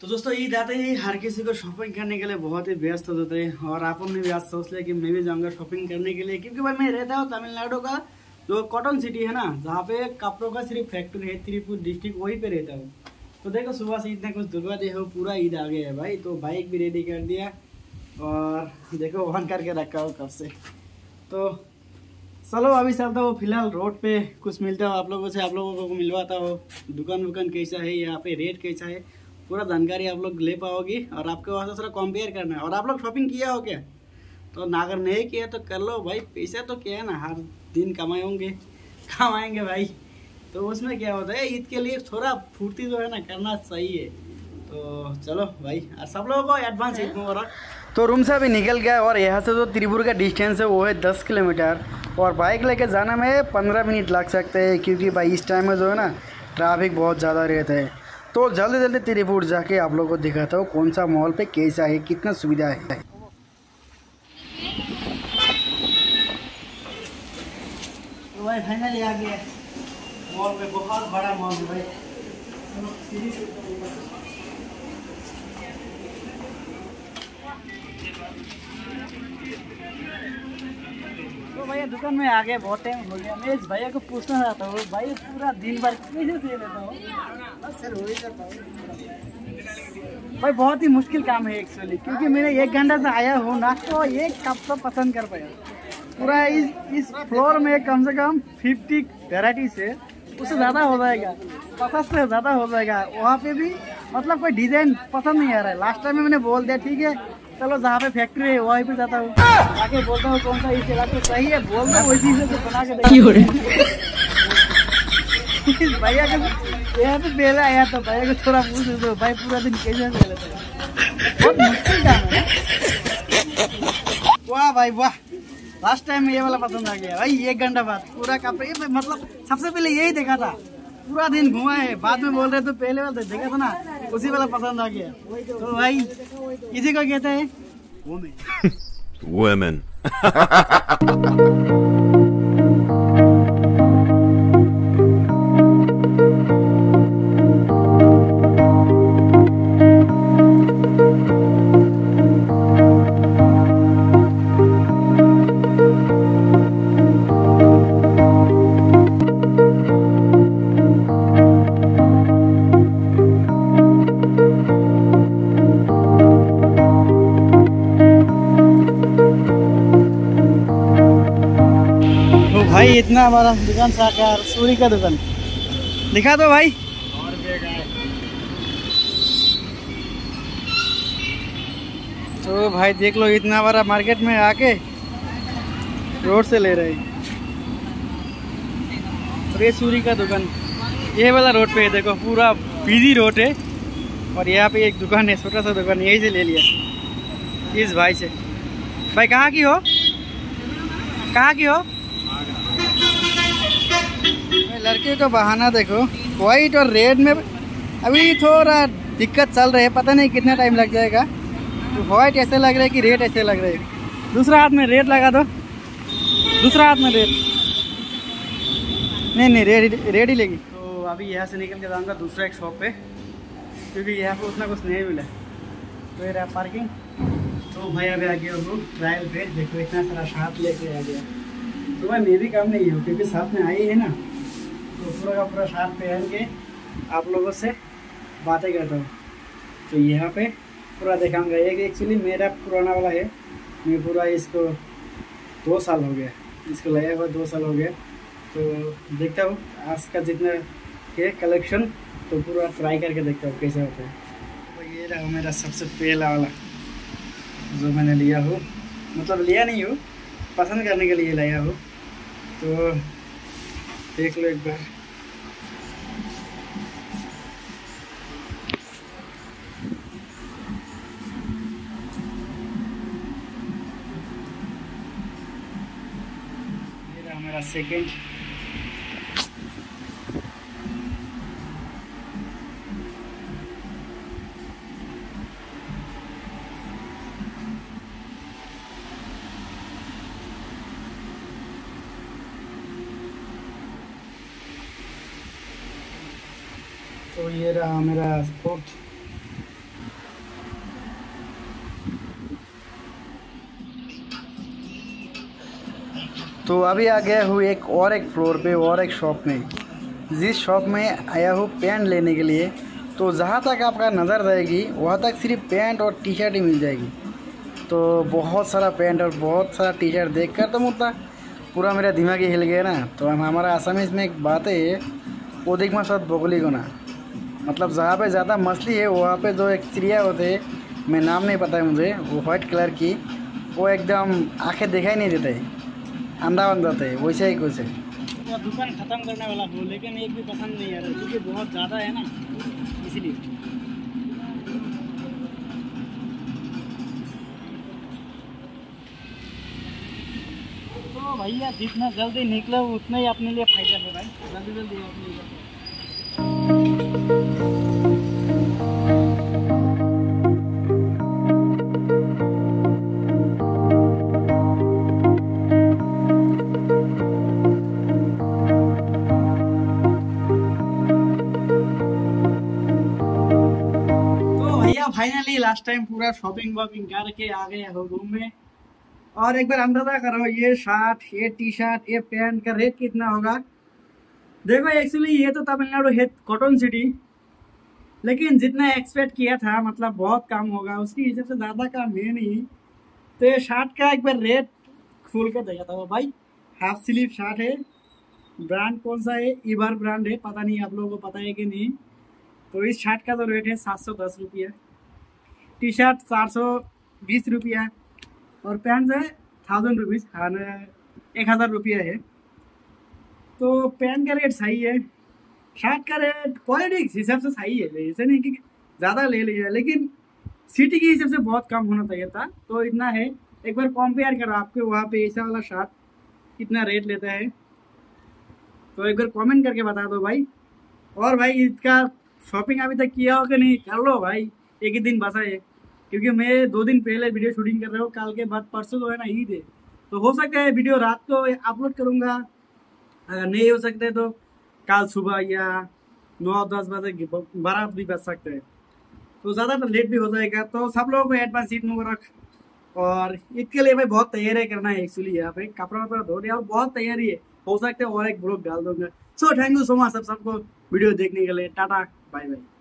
तो दोस्तों, ईद आते ही हर किसी को शॉपिंग करने के लिए बहुत ही व्यस्त होते हैं और आप ने भी सोच लिया कि मैं भी जाऊँगा शॉपिंग करने के लिए, क्योंकि भाई मैं रहता हूँ तमिलनाडु का, जो कॉटन सिटी है ना, जहाँ पे कपड़ों का सिर्फ़ फैक्ट्री है, त्रिपुर डिस्ट्रिक्ट वहीं पे रहता हूँ। तो देखो, सुबह से इतना कुछ दुर्गा देखो पूरा ईद आ गया है भाई तो बाइक भी रेडी कर दिया और देखो वन करके रखा हो कब से। तो चलो, अभी चलता हो फ़िलहाल रोड पे कुछ मिलता हो आप लोगों से, आप लोगों को मिलवाता हो दुकान वुकान कैसा है, यहाँ पे रेट कैसा है। पूरा जानकारी आप लोग ले पाओगी और आपके वहाँ से थोड़ा कंपेयर करना है। और आप लोग शॉपिंग किया हो क्या? तो ना अगर नहीं किया तो कर लो भाई, पैसा तो क्या है ना, हर दिन कमाए होंगे। कमाएँगे भाई। तो उसमें क्या होता है, ईद के लिए थोड़ा फुर्ती जो है ना, करना सही है। तो चलो भाई, और सब लोगों को एडवांस ईद मुबारक। तो रूम से अभी निकल गया और यहाँ से जो त्रिपुर का डिस्टेंस है, वो है दस किलोमीटर। और बाइक लेके जाने में पंद्रह मिनट लग सकते हैं, क्योंकि भाई इस टाइम में जो है ना ट्रैफ़िक बहुत ज़्यादा रहता है। तो जल्दी जल्दी त्रिपुर जाके आप लोगों को दिखाता हूँ कौन सा मॉल पे कैसा है कितना सुविधा है। तो भाई फाइनली आ गया। मॉल पे बहुत बड़ा मॉल है भाई। भैया दुकान में आ गया बहुत टाइम हो गया। मैं इस भैया को पूछना चाहता हूँ भाई पूरा दिन भर कैसे दे लेता हूँ? सर हो ही जाता हूँ भाई बहुत ही मुश्किल काम है एक्चुअली क्योंकि मैंने एक घंटा से आया हूँ ना तो एक कप तो पसंद कर पाया। पूरा इस इस फ्लोर में कम से कम फिफ्टी वेराइटीज है उससे ज़्यादा हो जाएगा पचास से ज़्यादा हो जाएगा। वहाँ पे भी मतलब कोई डिज़ाइन पसंद नहीं आ रहा है। लास्ट टाइम में मैंने बोल दिया ठीक है चलो जहाँ पे फैक्ट्री है वहीं पे जाता हूँ। आके बोलता हूँ कौन सा इस इलाके सही है बोल दो वही चीज़ से बना के भैया के यहाँ पे पहले आया तो भैया को थोड़ा पूछ दो। भाई पूरा दिन कैसे चले बहुत मुश्किल है वाह भाई वाह। लास्ट टाइम ये वाला पसंद आ गया। भाई एक घंटा बाद पूरा कपड़े मतलब सबसे पहले यही देखा था। पूरा दिन घुमा है बाद में बोल रहे तो पहले वाला देखा था ना। उसी वाला पसंद आ गया। तो भाई इसी को कहते हैं? Women. इतना हमारा दुकान से आकर सूरी का दुकान। दिखा दो भाई। तो भाई देख लो, इतना बड़ा मार्केट में आके रोड से ले रहे और ये सूरी का दुकान। ये वाला रोड पे है, देखो, पूरा बिज़ी रोड है। और यहाँ पे एक दुकान है छोटा सा दुकान, यहीं से ले लिया। इस भाई से। भाई, कहाँ की हो? कहाँ की हो? लड़के का बहाना देखो। वाइट और रेड में अभी थोड़ा दिक्कत चल रही है, पता नहीं कितना टाइम लग जाएगा। तो वाइट ऐसे लग रहा है कि रेड ऐसे लग रहे है। दूसरा हाथ में रेड लगा दो। दूसरा हाथ में रेड नहीं नहीं रेड रेड ही लेगी। तो अभी यहाँ से निकल के जाऊँगा दूसरा एक शॉप पे, क्योंकि यहाँ पे उतना कुछ नहीं मिला। तो ये रहा पार्किंग तो भाई अभी आ गया वो ट्रायल पे। देखो, इतना सारा साथ लेके आ गया। तो भाई मैं भी काम नहीं हूँ, क्योंकि साथ में आई है ना। तो पूरा का पूरा साथ पहन के आप लोगों से बातें करता हूँ। तो यहाँ पे पूरा दिखाऊँगा। एक एक्चुअली मेरा पुराना वाला है। मैं पूरा इसको दो साल हो गया। इसको लाया हुआ दो साल हो गया। तो देखता हूँ, आज का जितना है कलेक्शन तो पूरा ट्राई करके देखता हूँ कैसा होता है। तो ये रहा मेरा सबसे पहला वाला, जो मैंने लिया हो। मतलब लिया नहीं हो, पसंद करने के लिए लाया हो। तो देख लो एक बार। सेकंड तो ये रहा मेरा फोर्थ तो अभी आ गया हूँ एक और एक फ्लोर पे, और एक शॉप में। जिस शॉप में आया हूँ पैंट लेने के लिए तो जहाँ तक आपका नज़र रहेगी, वहाँ तक सिर्फ़ पैंट और टी शर्ट ही मिल जाएगी। तो बहुत सारा पैंट और बहुत सारा टी शर्ट देख कर तो मुद्दा पूरा मेरा दिमाग ही हिल गया ना। तो हमारा आसामी में एक बात है ओदिक मसद बोगली को ना मतलब जहाँ पे ज़्यादा मछली है, वहाँ पे जो एक चिड़िया होते मैं नाम नहीं पता है मुझे, वो वाइट कलर की, वो एकदम आँखें दिखाई नहीं देते, अंधा बन जाते वैसे ही कुछ है। दुकान ख़त्म करने वाला हूँ, लेकिन एक भी पसंद नहीं आ रहा, क्योंकि बहुत ज़्यादा है ना, इसलिए। तो भैया, जितना जल्दी निकलो, उतना ही अपने लिए फ़ायदा है भाई। जल्दी जल्दी अपने लिए। लास्ट टाइम पूरा शॉपिंग वॉपिंग करके आ गए हो रूम में। और एक बार अंदाज़ा करो, ये शर्ट ये टी शर्ट ये पैंट का रेट कितना होगा? देखो एक्चुअली ये तो तमिलनाडु है कॉटन सिटी लेकिन जितना एक्सपेक्ट किया था मतलब बहुत कम होगा। उसकी हिसाब से ज़्यादा कम है नहीं। तो ये शर्ट का एक बार रेट खोल कर देखा था भाई। हाफ़ स्लीव शर्ट है। ब्रांड कौन सा है? इबर ब्रांड है। पता नहीं आप लोगों को पता है कि नहीं। तो इस शर्ट का तो रेट है सात सौ दस रुपया। टी शर्ट चार सौ बीस रुपया और पैंट है थाउज़ेंड रुपीज़ एक हज़ार रुपया है। तो पैंट का रेट सही है, शर्ट का रेट क्वालिटी के हिसाब से सही है, ऐसे नहीं कि ज़्यादा ले लिया, लेकिन सिटी के हिसाब से बहुत कम होना चाहिए था। तो इतना है, एक बार कंपेयर करो आपके वहाँ पे ऐसा वाला शर्ट कितना रेट लेता है। तो एक बार कमेंट करके बता दो भाई। और भाई, इसका शॉपिंग अभी तक किया हो कि नहीं? कर लो भाई। एक ही दिन बसा है। क्योंकि मैं दो दिन पहले वीडियो शूटिंग कर रहा हूँ, कल के बाद परसों जो है ना, ईद है। तो हो सकता है वीडियो रात को अपलोड करूँगा। अगर नहीं हो सकते तो कल सुबह या नौ, दस बजे बारह भी बच सकते हैं। तो ज़्यादा लेट भी हो जाएगा। तो सब लोगों को एडवांस सीट मुबारक। और इसके लिए भाई बहुत तैयारी करना है एक्चुअली यहाँ पे। कपड़ा वपड़ा धो दिया और बहुत तैयारी है। हो सकता है और एक ब्लॉग डाल दूँगा। So thank you so much सब सबको वीडियो देखने के लिए। Tata bye bye